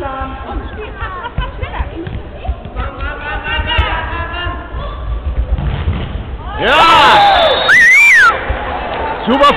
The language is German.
Nachnamen. Und spiel, mach, mach, mach schneller. Ja! Super